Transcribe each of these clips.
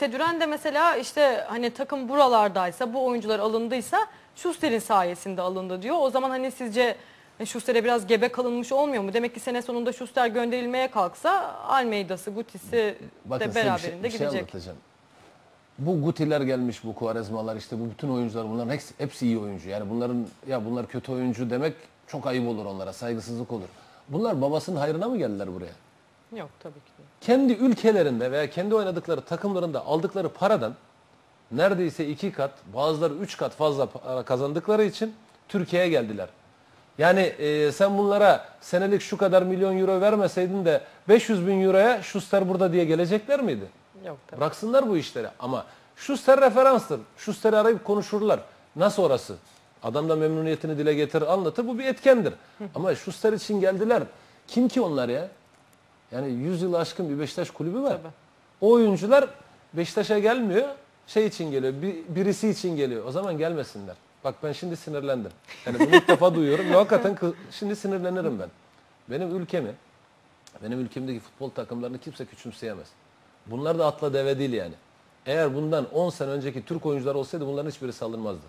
Düren de mesela işte hani takım buralardaysa bu oyuncular alındıysa Schuster'in sayesinde alındı diyor. O zaman hani sizce Schuster'e biraz gebe kalınmış olmuyor mu? Demek ki sene sonunda Schuster gönderilmeye kalksa Almeida'sı, Gutis'i Bakın de size bir beraberinde şey, bir şey gidecek. anlatacağım. Bu Gutiler gelmiş, bu Kuarezmalar işte bu bütün oyuncular bunların hepsi, hepsi iyi oyuncu. Yani bunların ya bunlar kötü oyuncu demek çok ayıp olur onlara, saygısızlık olur. Bunlar babasının hayrına mı geldiler buraya? Yok tabii ki. Kendi ülkelerinde veya kendi oynadıkları takımlarında aldıkları paradan neredeyse iki kat, bazıları üç kat fazla para kazandıkları için Türkiye'ye geldiler. Yani e, sen bunlara senelik şu kadar milyon euro vermeseydin de 500 bin euroya Schuster burada diye gelecekler miydi? Yok tabii. Bıraksınlar bu işleri ama Schuster referanstır. Schuster'i arayıp konuşurlar. Nasıl orası? Adam da memnuniyetini dile getirir, anlatır. Bu bir etkendir. ama Schuster için geldiler. Kim ki onlar ya? Yani 100 yıl aşkın bir Beşiktaş kulübü var. Tabii. O oyuncular Beşiktaş'a gelmiyor. Şey için geliyor, bir, birisi için geliyor. O zaman gelmesinler. Bak ben şimdi sinirlendim. Yani bunu ilk defa duyuyorum. Ve hakikaten şimdi sinirlenirim ben. Benim ülkemi, benim ülkemdeki futbol takımlarını kimse küçümseyemez. Bunlar da atla deve değil yani. Eğer bundan 10 sene önceki Türk oyuncular olsaydı bunların hiçbirisi alınmazdı.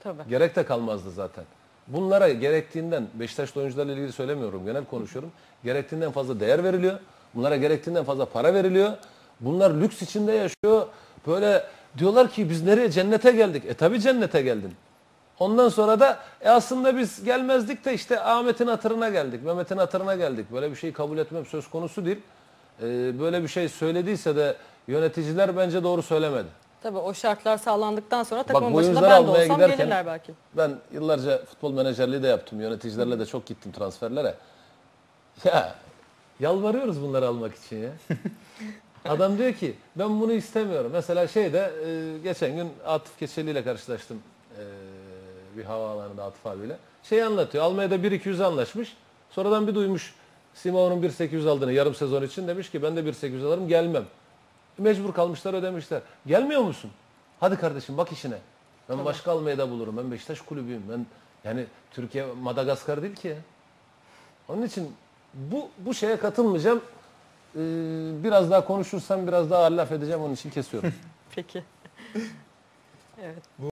Tabii. Gerek de kalmazdı zaten. Bunlara gerektiğinden, Beşiktaşlı oyuncularla ilgili söylemiyorum, genel konuşuyorum. Gerektiğinden fazla değer veriliyor. Bunlara gerektiğinden fazla para veriliyor. Bunlar lüks içinde yaşıyor. Böyle diyorlar ki biz nereye? Cennete geldik. E tabi cennete geldin. Ondan sonra da e aslında biz gelmezdik de işte Ahmet'in hatırına geldik, Mehmet'in hatırına geldik. Böyle bir şeyi kabul etmem söz konusu değil. Ee, böyle bir şey söylediyse de yöneticiler bence doğru söylemedi. Tabii o şartlar sağlandıktan sonra takımın bu başında ben de olsam giderken- gelirler belki. Ben yıllarca futbol menajerliği de yaptım. Yöneticilerle de çok gittim transferlere. Ya yalvarıyoruz bunları almak için ya. Adam diyor ki ben bunu istemiyorum. Mesela şeyde e, geçen gün Atıf Keçeli ile karşılaştım. E, bir havaalanında Atıf abiyle. Şey anlatıyor. Almanya'da 1-200 anlaşmış. Sonradan bir duymuş Simao'nun 1.800 aldığını yarım sezon için demiş ki ben de 1.800 alırım gelmem. Mecbur kalmışlar ödemişler. Gelmiyor musun? Hadi kardeşim bak işine. Ben başka Almanya'da bulurum. Ben Beşiktaş kulübüyüm. Ben yani Türkiye Madagaskar değil ki. Onun için bu bu şeye katılmayacağım. Ee, biraz daha konuşursam biraz daha laf edeceğim onun için kesiyorum. Peki. evet.